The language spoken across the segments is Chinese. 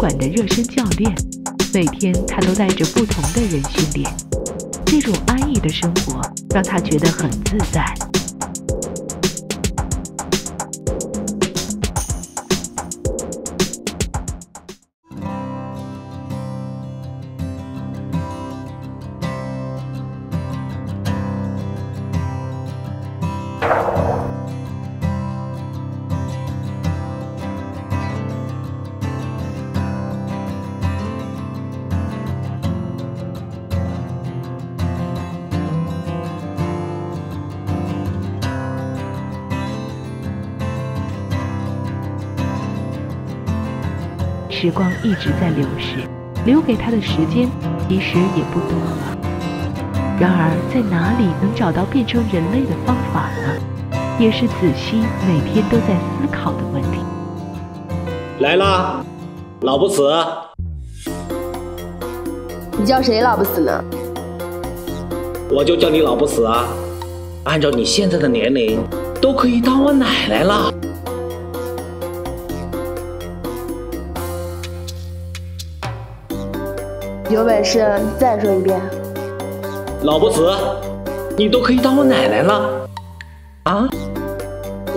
馆的热身教练，每天他都带着不同的人训练。这种安逸的生活让他觉得很自在。时光一直在流逝，留给他的时间其实也不多了。然而，在哪里能找到变成人类的方法呢？也是子熙每天都在思考的问题。来啦，老不死！你叫谁老不死呢？我就叫你老不死啊！按照你现在的年龄，都可以当我奶奶了。有本事再说一遍！老不死，你都可以当我奶奶了，啊？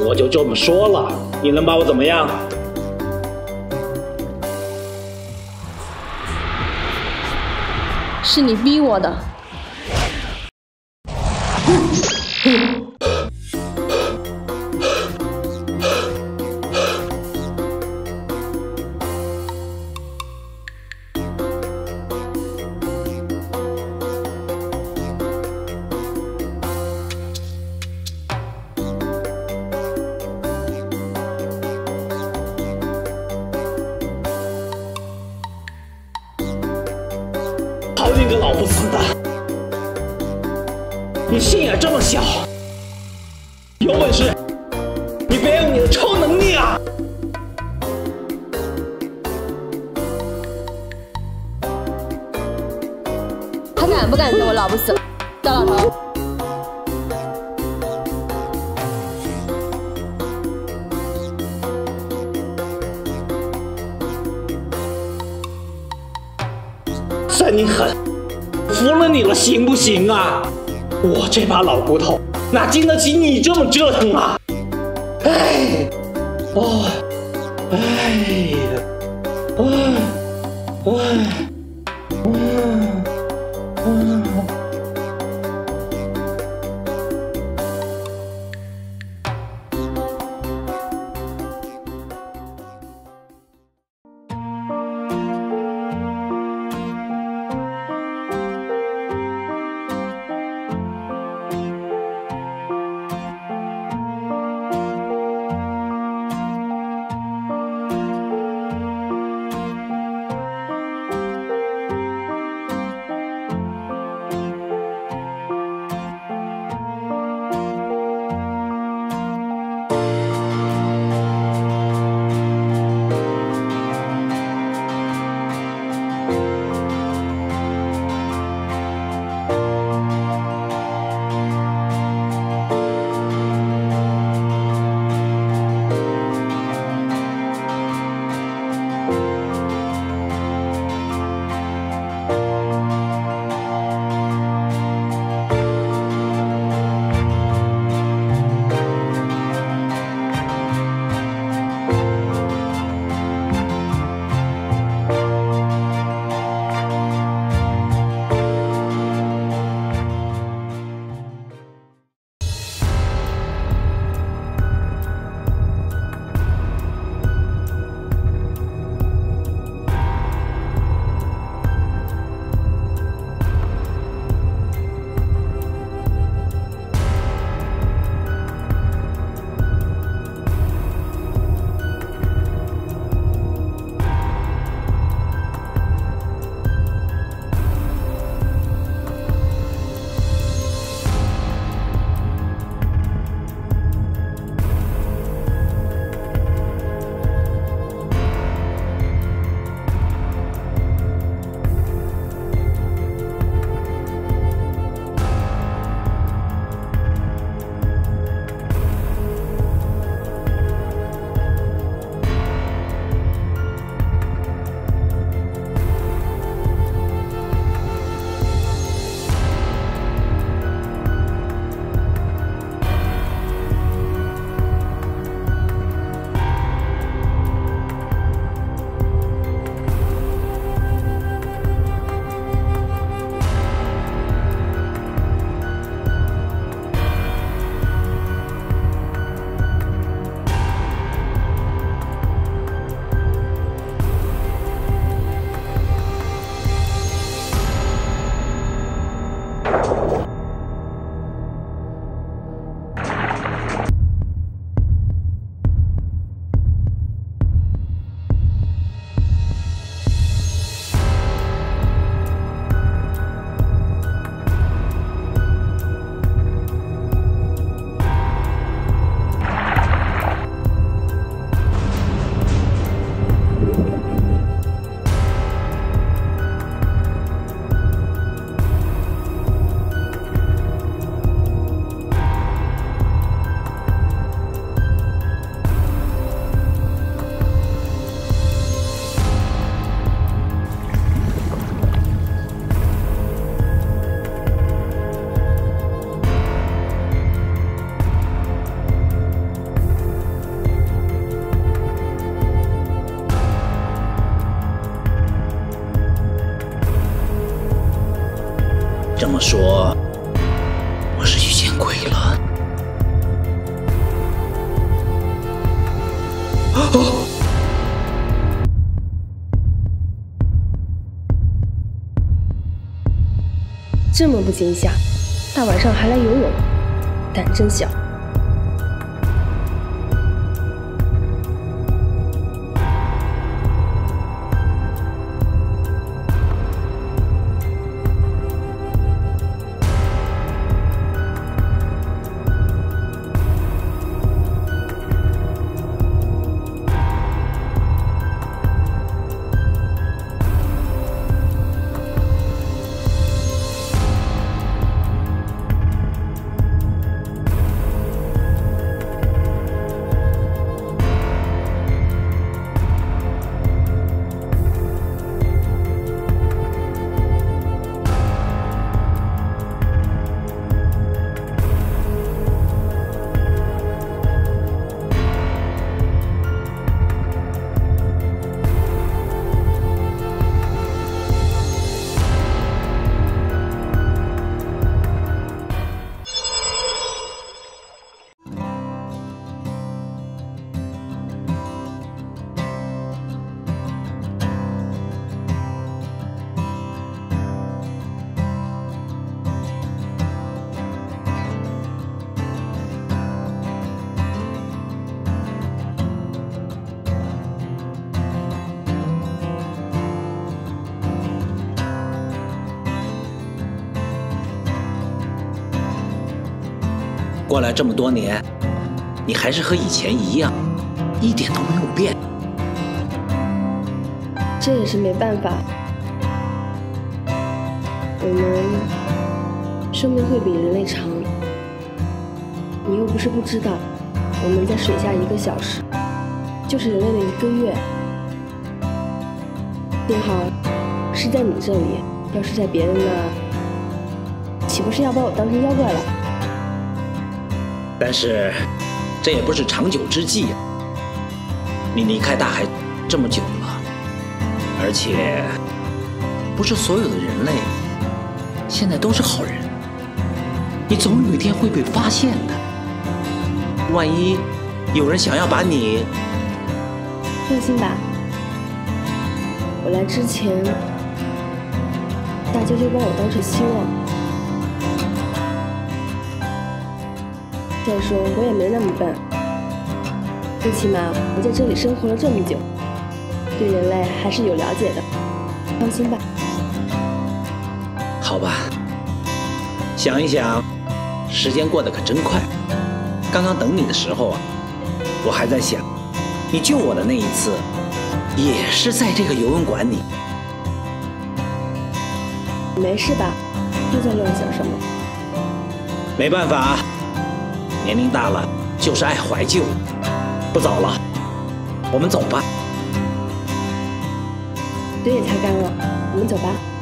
我就这么说了，你能把我怎么样？是你逼我的。这么折腾啊？哎，哦，哎呀，哎，哎，我是遇见鬼了。哦，这么不惊吓，大晚上还来游泳，胆真小。来这么多年，你还是和以前一样，一点都没有变。这也是没办法，我们生命会比人类长。你又不是不知道，我们在水下一个小时，就是人类的一个月。幸好是在你这里，要是在别人那，岂不是要把我当成妖怪了？但是，这也不是长久之计呀。你离开大海这么久了，而且不是所有的人类现在都是好人，你总有一天会被发现的。万一有人想要把你……放心吧，我来之前，大舅就把我当成希望。再说，我也没那么笨，最起码我在这里生活了这么久，对人类还是有了解的。放心吧。好吧。想一想，时间过得可真快。刚刚等你的时候啊，我还在想，你救我的那一次，也是在这个游泳馆里。没事吧？又在乱想什么？没办法。年龄大了，就是爱怀旧。不早了，我们走吧。嘴也擦干了，我们走吧。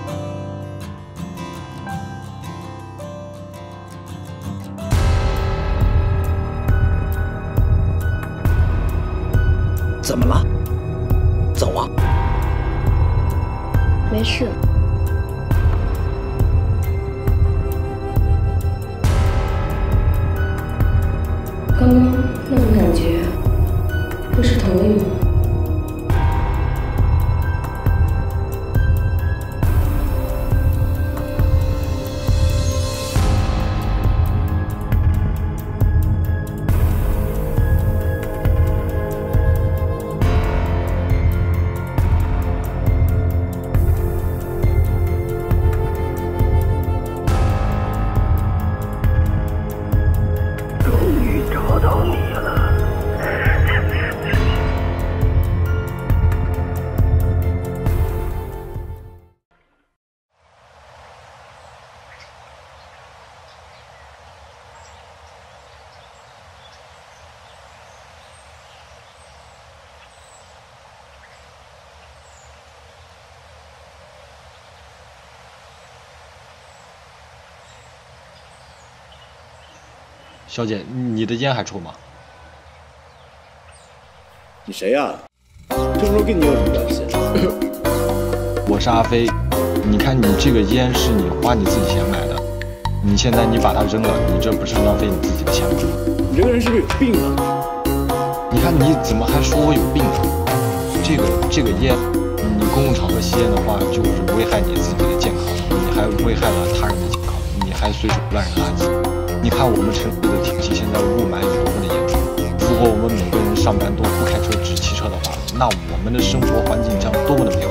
是同意吗小姐，你的烟还抽吗？你谁呀？这时候跟你有什么关系？我是阿飞，你看你这个烟是你花你自己钱买的。你现在你把它扔了，你这不是浪费你自己的钱吗？你这个人是不是有病啊？你看你怎么还说我有病呢？这个这个烟，你公共场合吸烟的话，就是危害你自己的健康，你还危害了他人的健康，你还随手乱扔垃圾。你看我们城市的天气现在雾霾多么的严重，如果我们每个人上班都不开车只骑车的话，那我们的生活环境将多么的美好，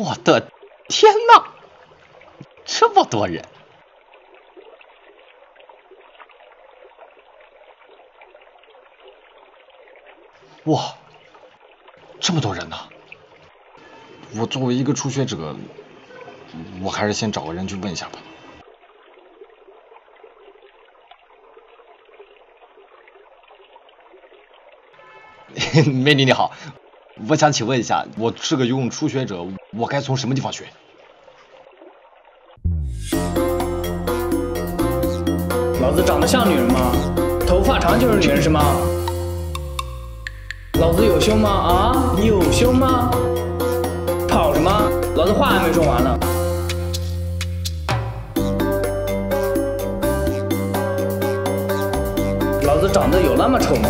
我的天呐，这么多人！哇，这么多人呢！我作为一个初学者，我还是先找个人去问一下吧。美女你好，我想请问一下，我是个游泳初学者，我该从什么地方学？老子长得像女人吗？头发长就是女人是吗？老子有胸吗？啊，你有胸吗？跑什么？老子话还没说完呢。老子长得有那么丑吗？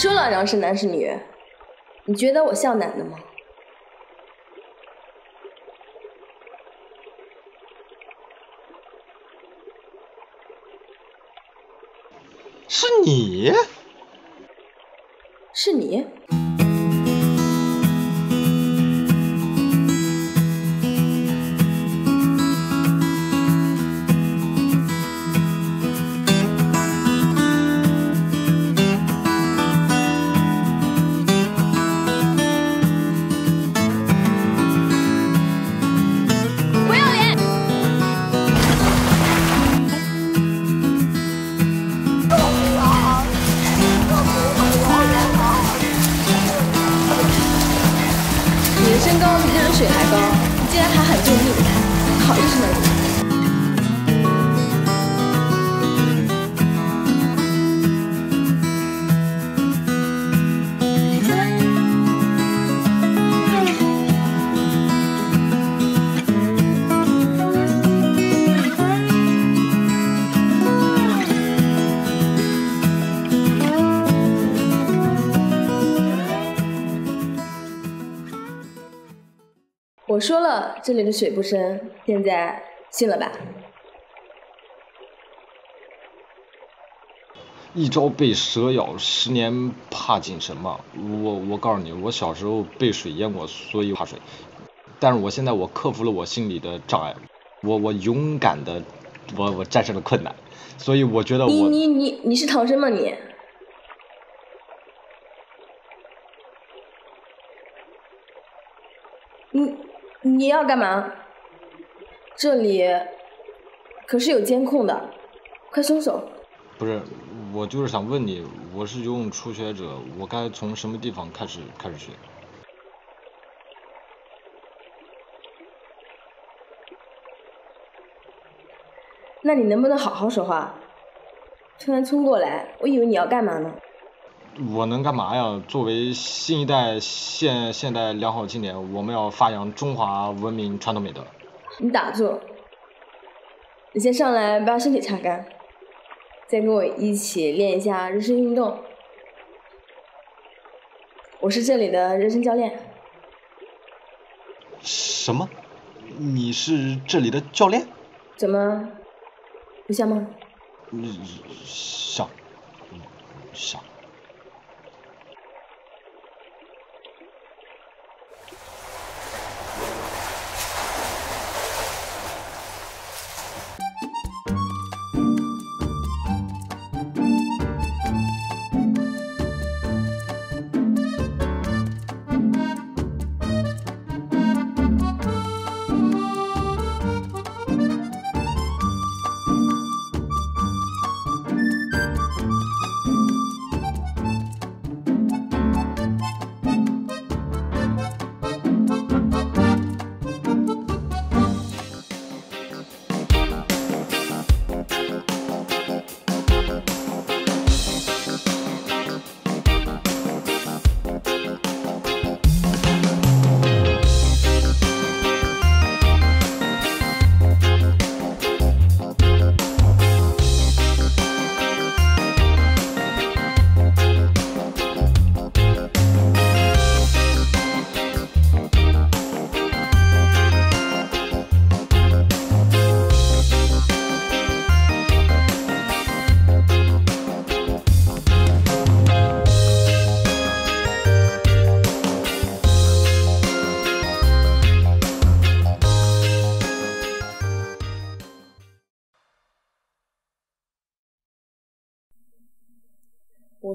说了让是男是女，你觉得我像男的吗？好意思吗我说了，这里的水不深，现在信了吧？一朝被蛇咬，十年怕井绳嘛。我我告诉你，我小时候被水淹过，所以怕水。但是我现在我克服了我心里的障碍，我我勇敢的，我我战胜了困难，所以我觉得你我你你你是唐僧吗你？你你要干嘛？这里可是有监控的，快松手！不是，我就是想问你，我是游泳初学者，我该从什么地方开始开始学？那你能不能好好说话？突然冲过来，我以为你要干嘛呢？我能干嘛呀？作为新一代现现代良好青年，我们要发扬中华文明传统美德。你打住！你先上来把身体擦干，再跟我一起练一下热身运动。我是这里的热身教练。什么？你是这里的教练？怎么，不像吗？嗯，像，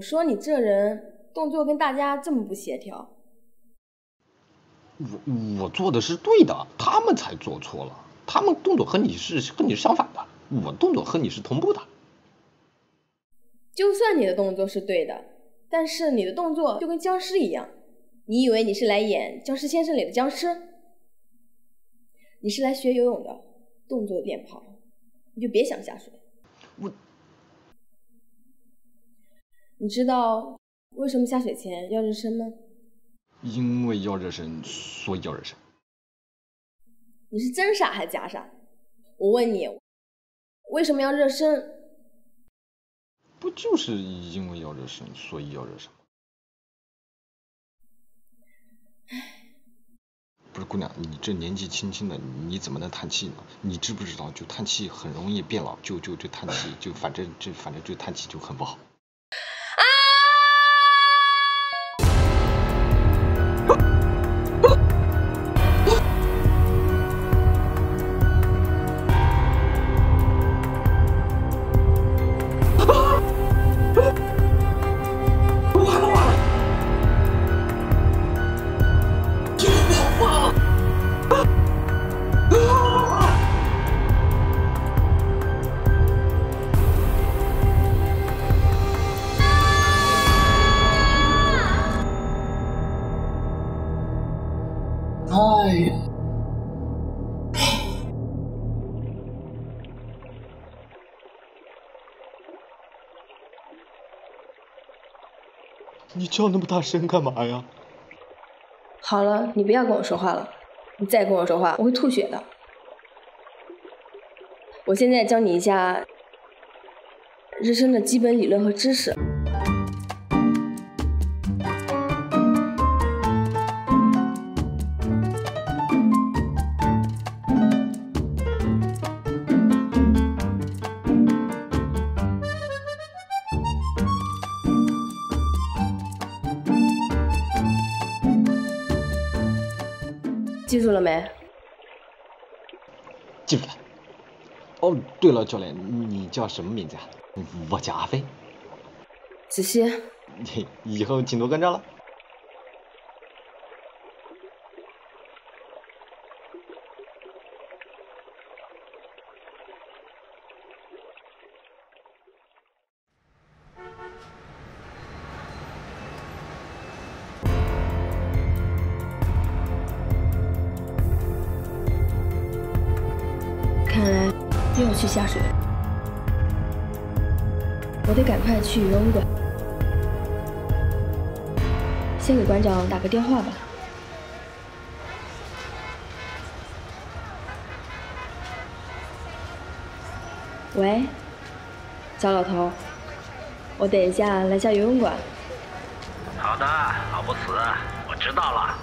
说你这人动作跟大家这么不协调，我我做的是对的，他们才做错了。他们动作和你是和你是相反的，我动作和你是同步的。就算你的动作是对的，但是你的动作就跟僵尸一样。你以为你是来演《僵尸先生》里的僵尸？你是来学游泳的，动作变跑，你就别想下水。我你知道为什么下水前要热身吗？因为要热身，所以要热身。你是真傻还是假傻？我问你，为什么要热身？不就是因为要热身，所以要热身吗？不是姑娘，你这年纪轻轻的，你怎么能叹气呢？你知不知道，就叹气很容易变老，就就就叹气，就反正就反正就叹气就很不好。叫那么大声干嘛呀？好了，你不要跟我说话了，你再跟我说话，我会吐血的。我现在教你一下日升的基本理论和知识。记住了没？记住了。哦，对了，教练，你叫什么名字啊？我叫阿飞。子熙，你 以后请多关照了。去游泳馆。先给馆长打个电话吧。喂，小老头，我等一下来下游泳馆。好的，老不死，我知道了。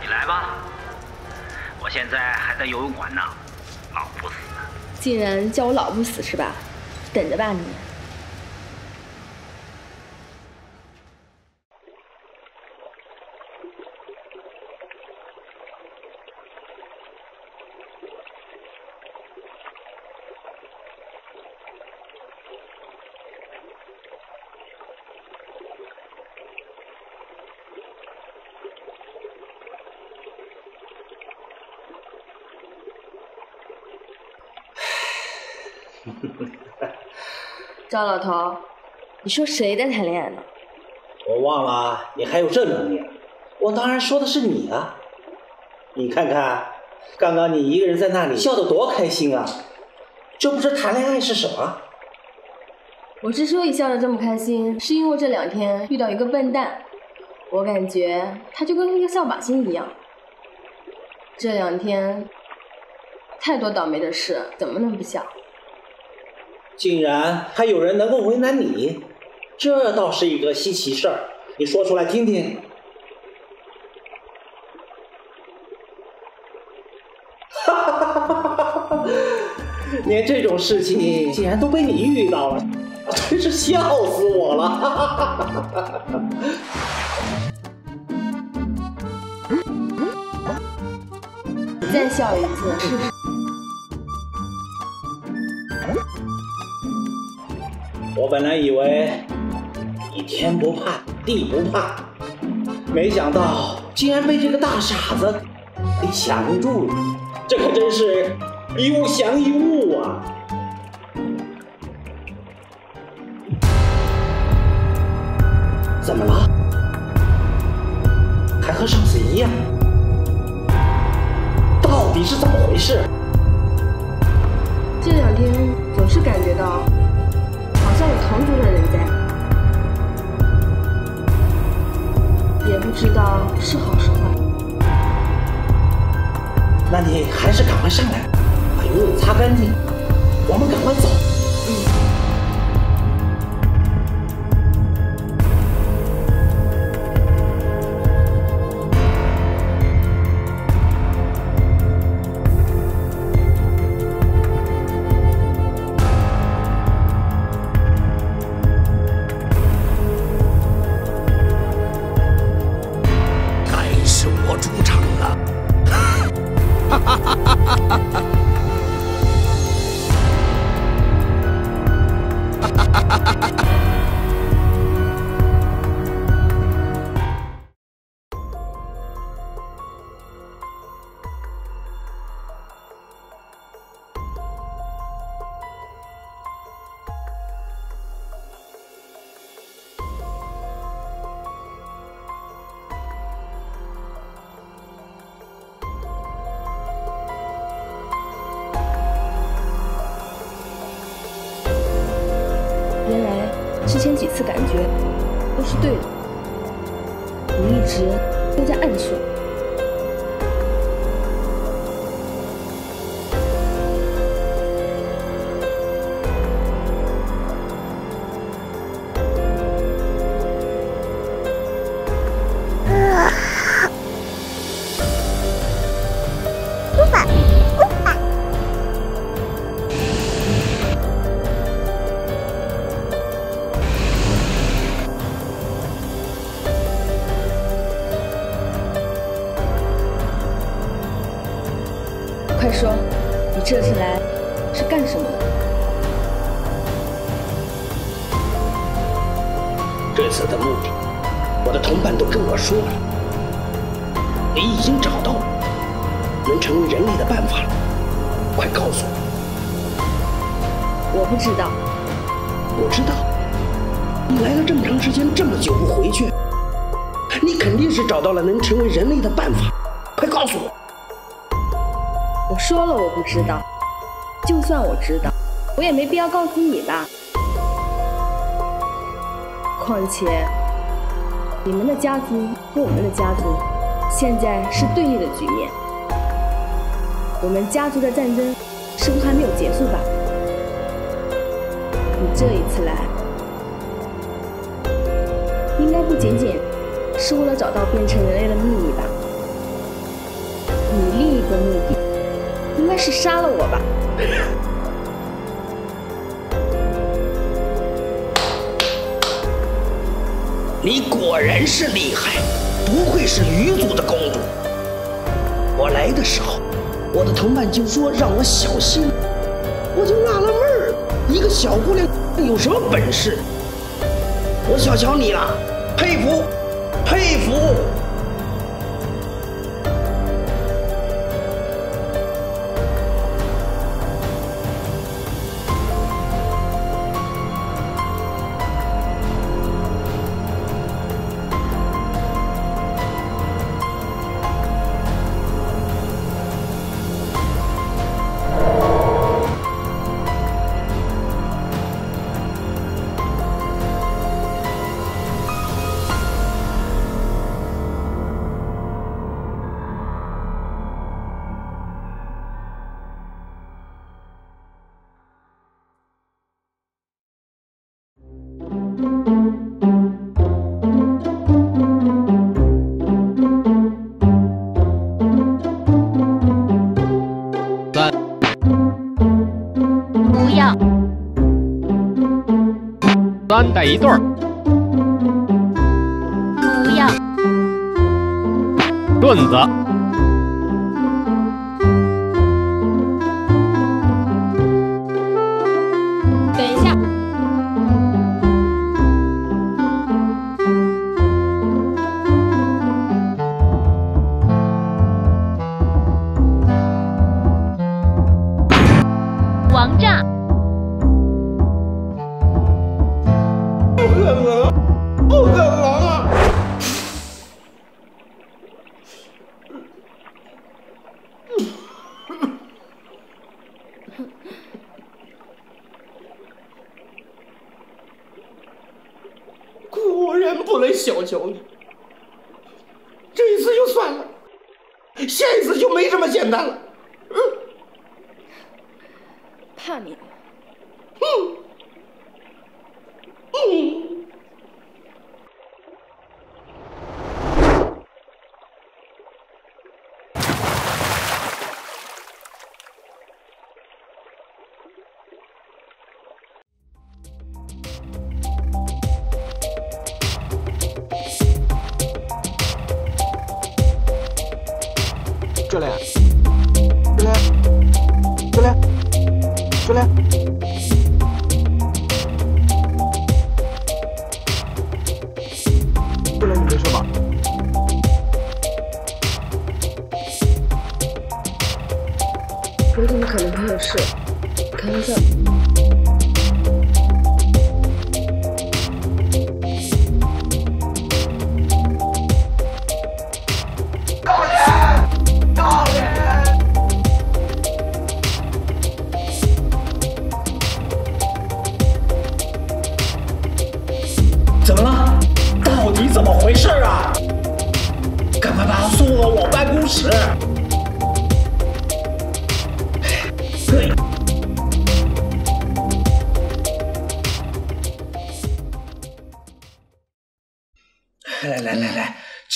你来吧，我现在还在游泳馆呢。老不死，竟然叫我老不死是吧？等着吧你。赵老头，你说谁在谈恋爱呢？我忘了你还有这能力，我当然说的是你啊！你看看，刚刚你一个人在那里笑得多开心啊！这不是谈恋爱是什么？我之所以笑得这么开心，是因为这两天遇到一个笨蛋，我感觉他就跟一个扫把星一样。这两天太多倒霉的事，怎么能不笑？竟然还有人能够为难你，这倒是一个稀奇事儿。你说出来听听。哈哈哈哈哈哈！连这种事情竟然都被你遇到了，真是笑死我了！哈哈哈哈哈！再笑一次我本来以为你天不怕地不怕，没想到竟然被这个大傻子给降住了，这可真是一物降一物啊！怎么了？还和上次一样？到底是怎么回事？这两天总是感觉到，好像有同族的人家，也不知道是好是坏。那你还是赶快上来，把游泳擦干净，我们赶快走。哈哈哈了能成为人类的办法，快告诉我！我说了我不知道，就算我知道，我也没必要告诉你吧。况且，你们的家族和我们的家族现在是对立的局面，我们家族的战争似乎还没有结束吧？你这一次来，应该不仅仅是为了找到变成人类的秘密吧？你另一个目的，应该是杀了我吧？你果然是厉害，不愧是鱼族的公主。我来的时候，我的同伴就说让我小心，我就纳了闷儿，一个小姑娘有什么本事？我小瞧你了，佩服，佩服。一对儿，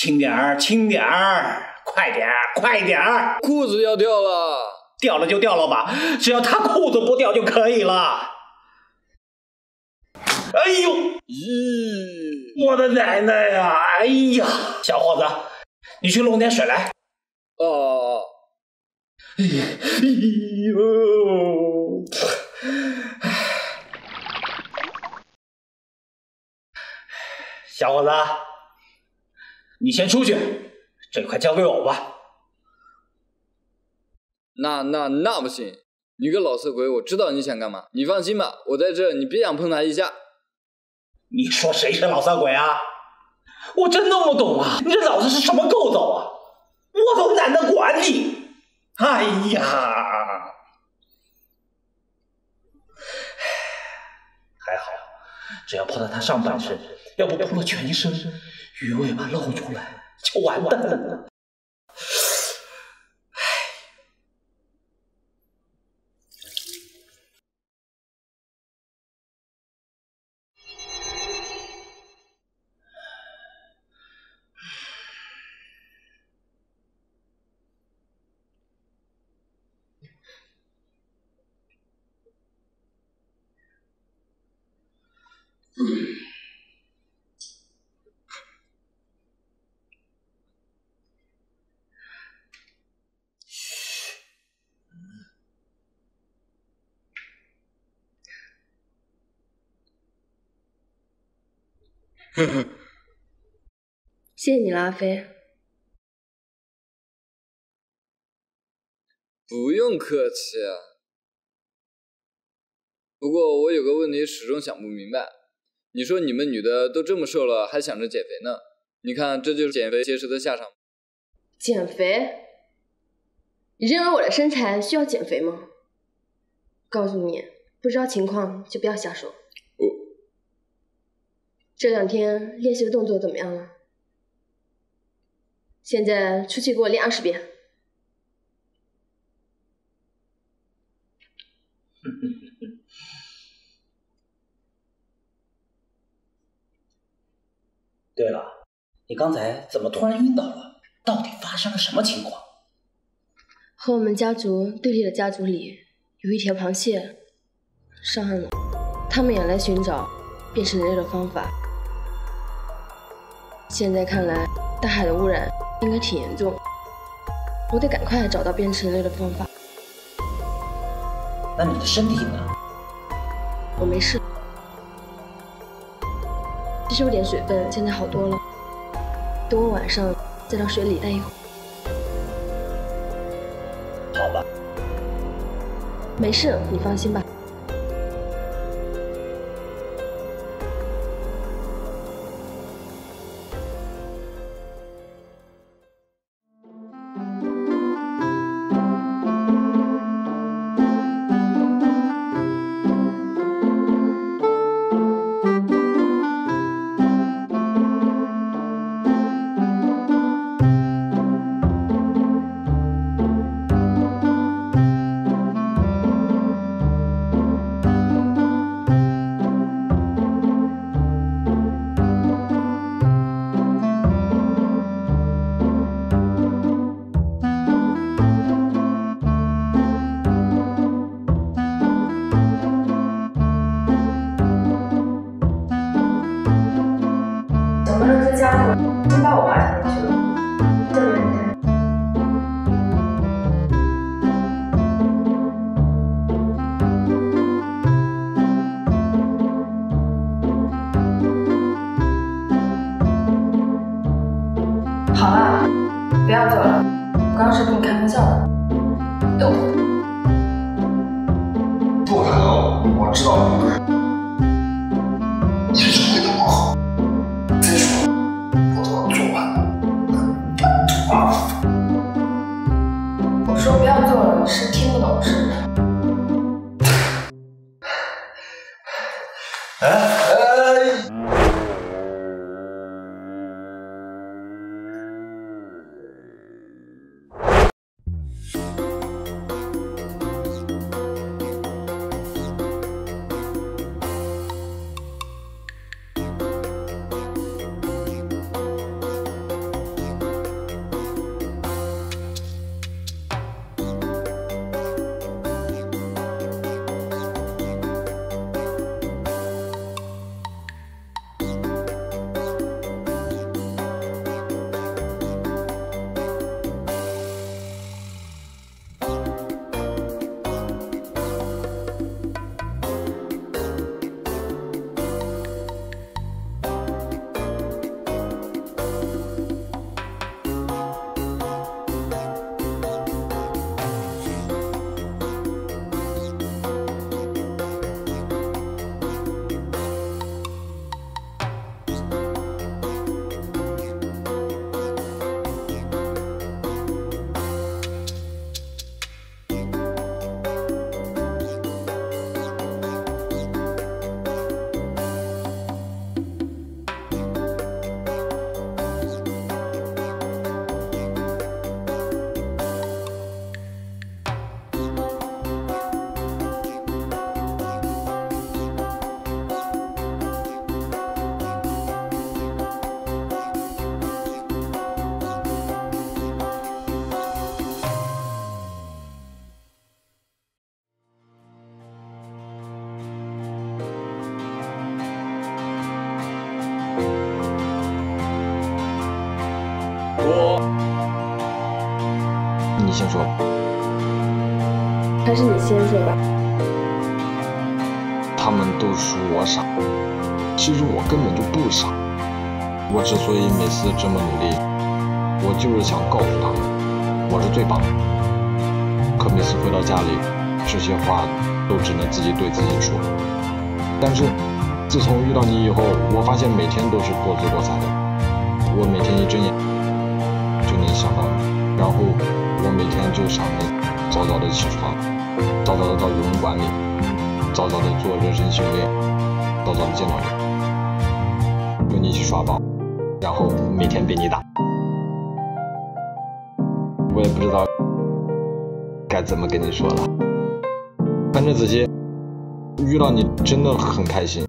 轻点儿，轻点儿，快点儿，快点儿！裤子要掉了，掉了就掉了吧，只要他裤子不掉就可以了。哎呦，咦，我的奶奶呀！哎呀，小伙子，你去弄点水来。哦，哎呦，小伙子，你先出去，这块交给我吧。那那那不行，你个老色鬼，我知道你想干嘛。你放心吧，我在这，你别想碰他一下。你说谁是老色鬼啊？我真弄不懂啊！你这脑子是什么构造啊？我都懒得管你。哎呀，还好，只要碰到他上半身，要不碰到全身，鱼尾巴露出来就完蛋了。谢谢你了，阿飞。不用客气。不过我有个问题始终想不明白，你说你们女的都这么瘦了，还想着减肥呢？你看，这就是减肥节食的下场。减肥？你认为我的身材需要减肥吗？告诉你，不知道情况就不要瞎说。我这两天练习的动作怎么样了？现在出去给我练二十遍。对了，你刚才怎么突然晕倒了？到底发生了什么情况？和我们家族对立的家族里有一条螃蟹上岸了，他们也来寻找变成人类的方法。现在看来，大海的污染应该挺严重，我得赶快找到变成人类的方法。那你的身体呢？我没事，吸收点水分，现在好多了。等我晚上再到水里待一会儿。好吧，没事，你放心吧。还是你先说吧。他们都说我傻，其实我根本就不傻。我之所以每次这么努力，我就是想告诉他们，我是最棒的。可每次回到家里，这些话都只能自己对自己说。但是自从遇到你以后，我发现每天都是多姿多彩的。我每天一睁眼就能想到你，然后我每天就想着早早的起床，早早的到游泳馆里，早早的做热身训练，早早的见到你，跟你一起耍宝。然后每天被你打，我也不知道该怎么跟你说了。反正子熙，遇到你真的很开心。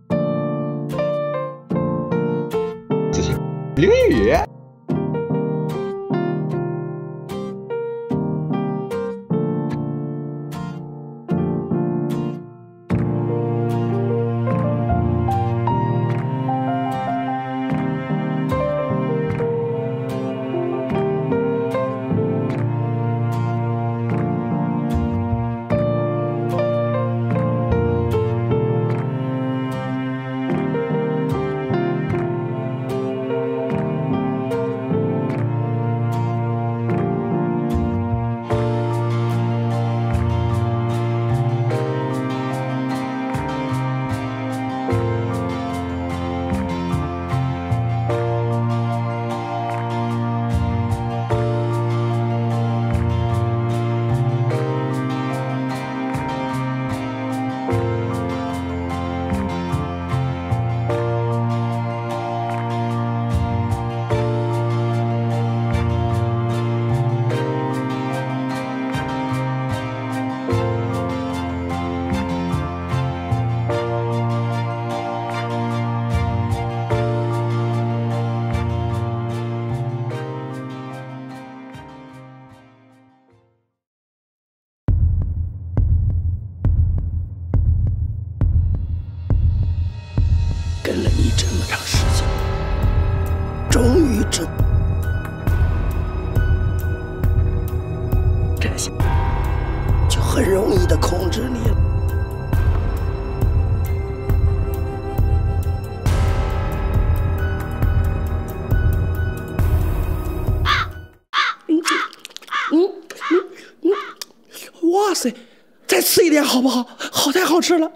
好不好？好太好吃了。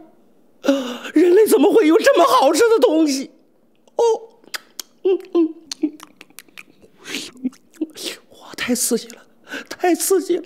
人类怎么会有这么好吃的东西？哦，嗯嗯，哇，太刺激了，太刺激了！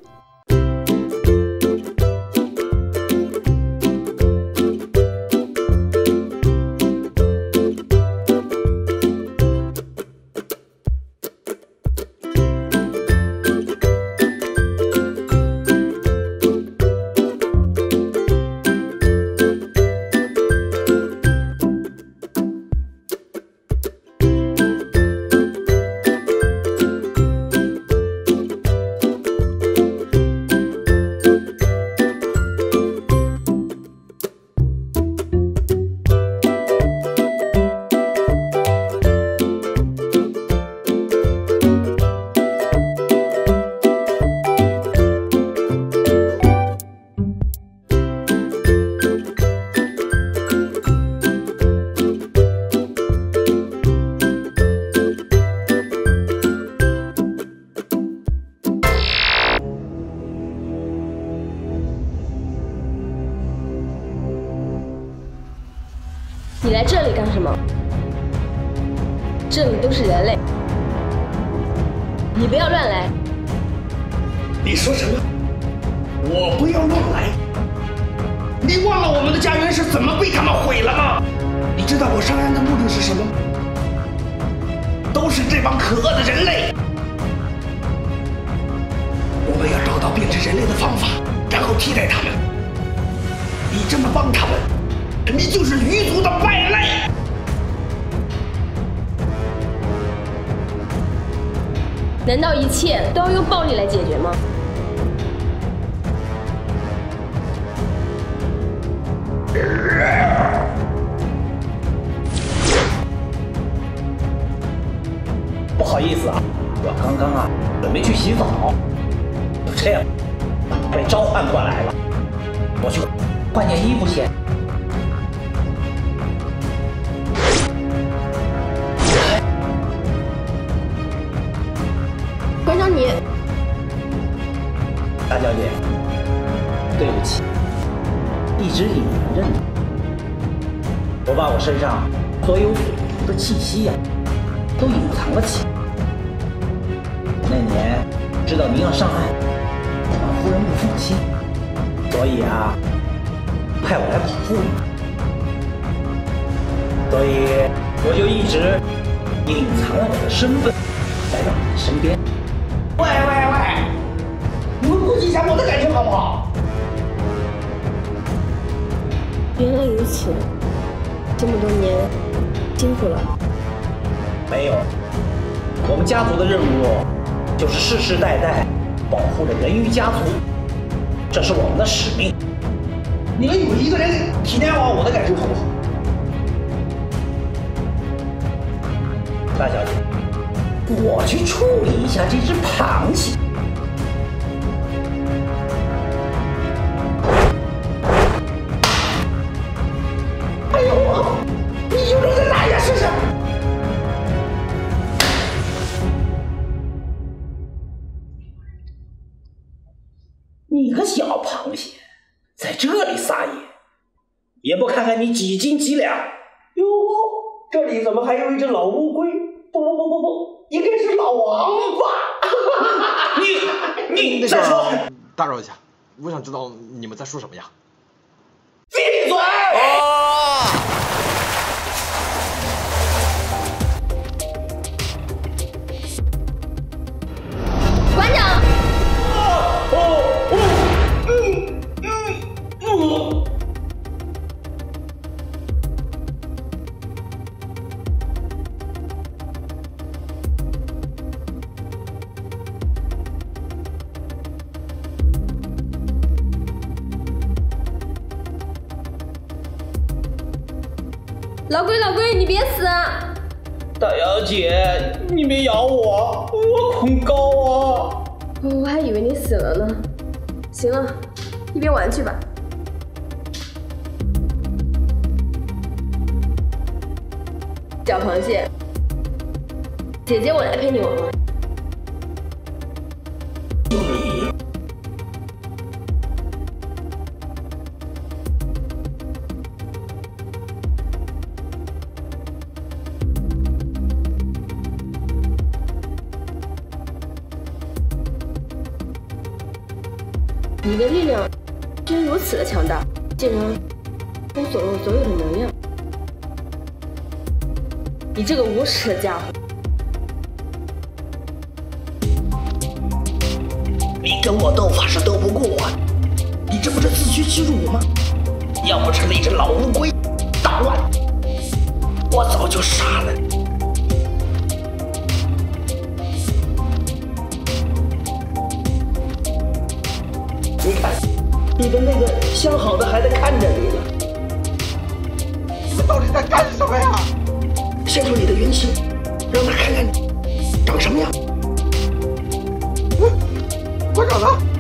思啊，我刚刚啊准备去洗澡，就这样被召唤过来了。我去换件衣服先。馆长你，大小姐，对不起，一直隐瞒着你。我把我身上所有的气息呀、都隐藏了起来。那年知道您要上岸，王夫人不放心，所以啊，派我来保护你。所以我就一直隐藏了我的身份，来到你的身边。喂喂喂，你们顾及一下我的感受好不好？原来如此，这么多年辛苦了。没有，我们家族的任务就是世世代代保护着人鱼家族，这是我们的使命。你们有一个人体谅好我的感受好不好？大小姐，我去处理一下这只螃蟹。几斤几两？哟，这里怎么还有一只老乌龟？不不不不不，应该是老王八！你你那 再说，打扰一下，我想知道你们在说什么呀？闭嘴！馆龟老龟，你别死啊！大小姐，你别咬我，我恐高啊！我还以为你死了呢。行了，一边玩去吧。小螃蟹，姐姐我来陪你玩玩。你的力量居然如此的强大，竟然封锁了我所有的能量。你这个无耻的家伙！你跟我斗法是斗不过我，你这不是自取其辱吗？要不是那只老乌龟快找他？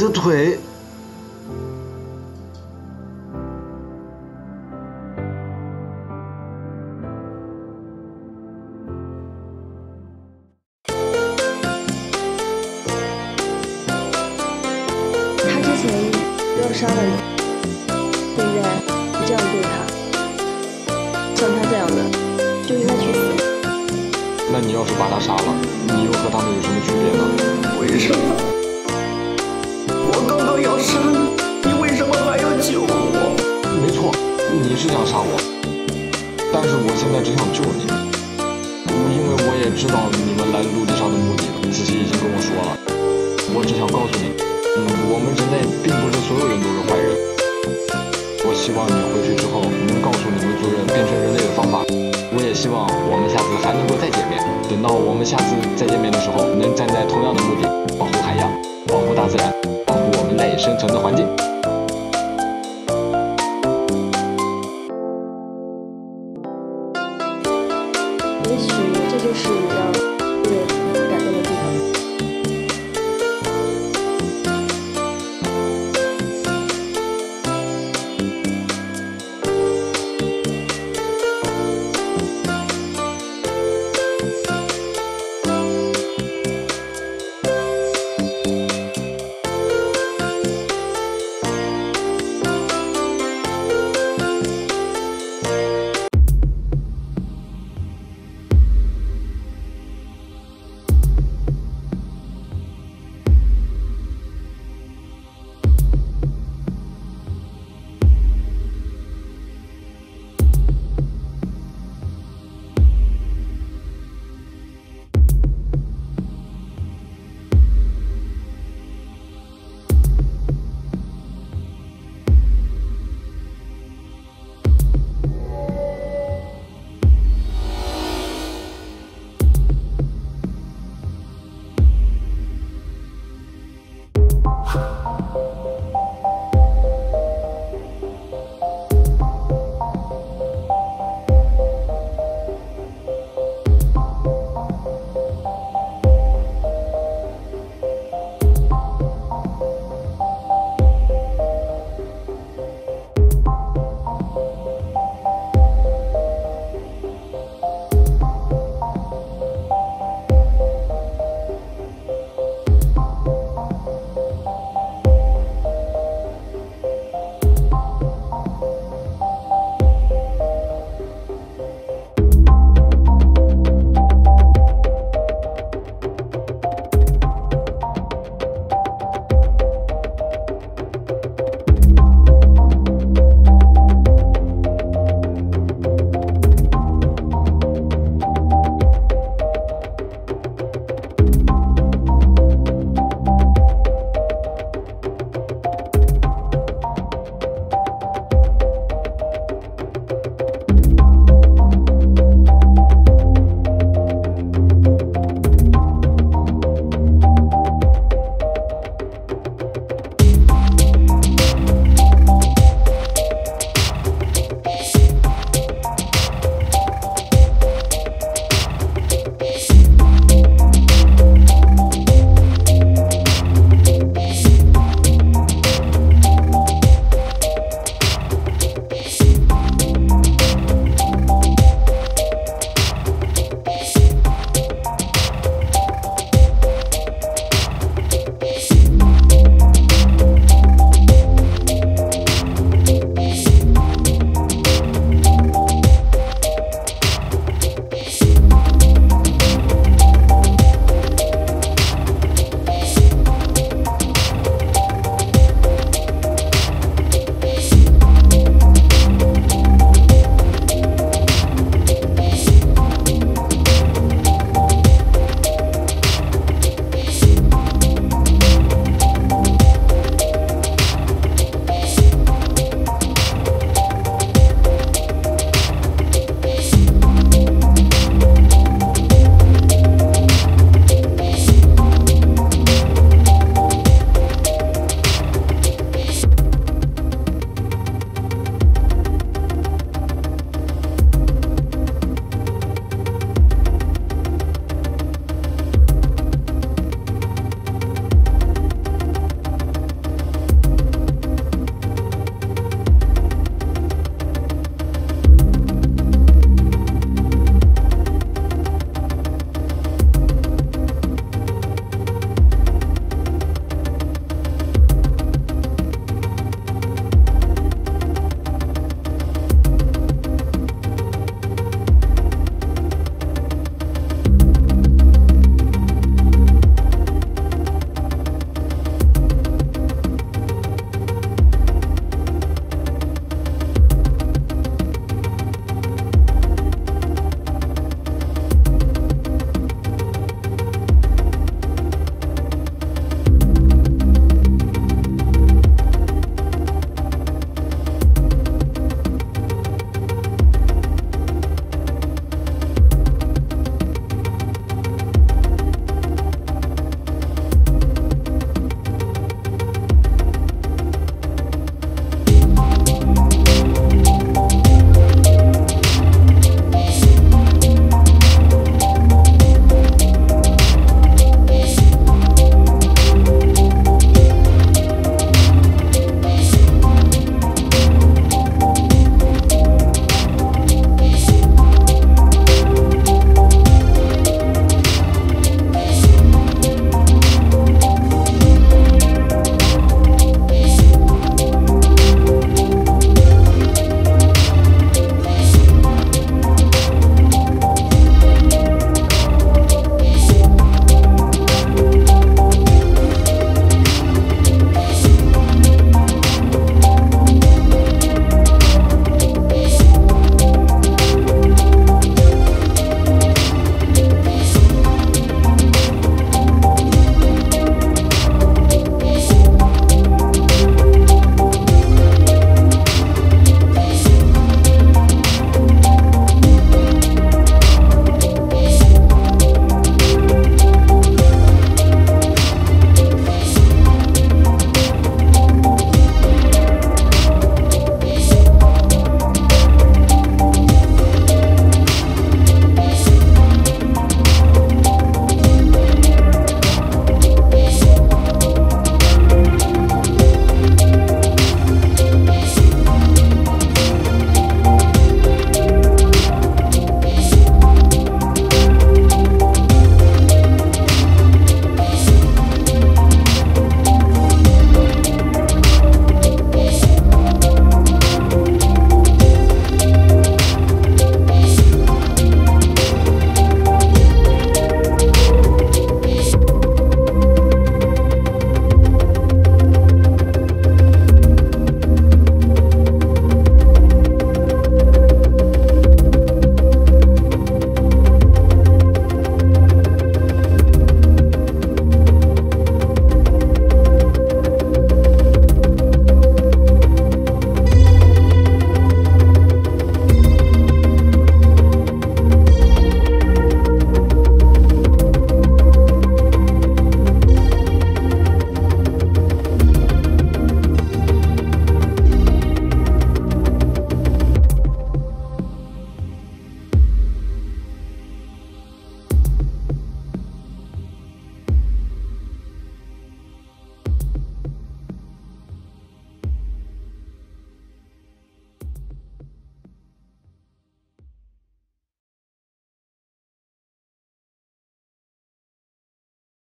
的腿。